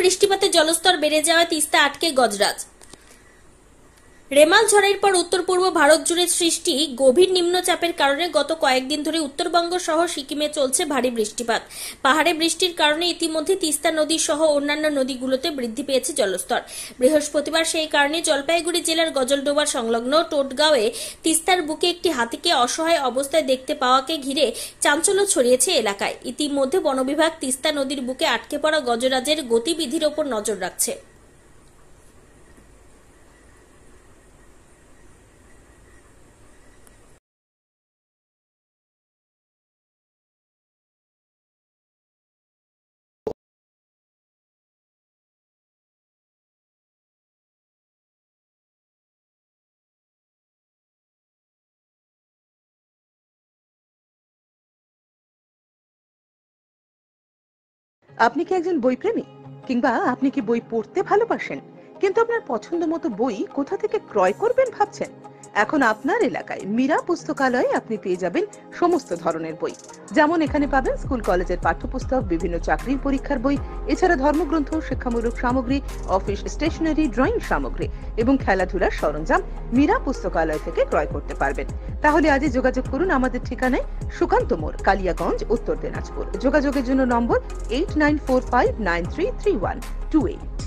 বৃষ্টিপাতে জলস্তর বেড়ে যাওয়ায় তিস্তা আটকে গজরাজ। রেমাল ঝড়ের পর উত্তর পূর্ব ভারত জুড়ে সৃষ্টি গভীর নিম্নচাপের কারণে গত কয়েকদিন ধরে উত্তরবঙ্গ সহ সিকিমে চলছে ভারী বৃষ্টিপাত। পাহাড়ে বৃষ্টির কারণে ইতিমধ্যে তিস্তা নদী সহ অন্যান্য নদীগুলোতে বৃদ্ধি পেয়েছে জলস্তর। বৃহস্পতিবার সেই কারণে জলপাইগুড়ি জেলার গজলডোবা সংলগ্ন টোটগাঁওয়ে তিস্তার বুকে একটি হাতিকে অসহায় অবস্থায় দেখতে পাওয়াকে ঘিরে চাঞ্চল্য ছড়িয়েছে এলাকায়। ইতিমধ্যে বনবিভাগ তিস্তা নদীর বুকে আটকে পড়া গজরাজের গতিবিধির ওপর নজর রাখছে। আপনি কি একজন বইপ্রেমী? কিংবা আপনি কি বই পড়তে ভালোবাসেন? কিন্তু আপনার পছন্দ মতো বই কোথা থেকে ক্রয় করবেন ভাবছেন? এখন আপনার এলাকায় মীরা পুস্তকালয়ে আপনি পেয়ে যাবেন সমস্ত ধরনের বই। যেমন এখানে পাবেন স্কুল, কলেজের পাঠ্যপুস্তক, বিভিন্ন চাকরির পরীক্ষার বই, এছাড়া ধর্মগ্রন্থ, শিক্ষামূলক সামগ্রী, অফিস স্টেশনারি, ড্রয়িং সামগ্রী এবং খেলাধুলার সরঞ্জাম মীরা পুস্তকালয় থেকে ক্রয় করতে পারবেন। তাহলে আজই যোগাযোগ করুন আমাদের ঠিকানায় সুকান্ত মোড়, কালিয়াগঞ্জ, উত্তর দিনাজপুর। যোগাযোগের জন্য number eight nine four five nine three three one two eight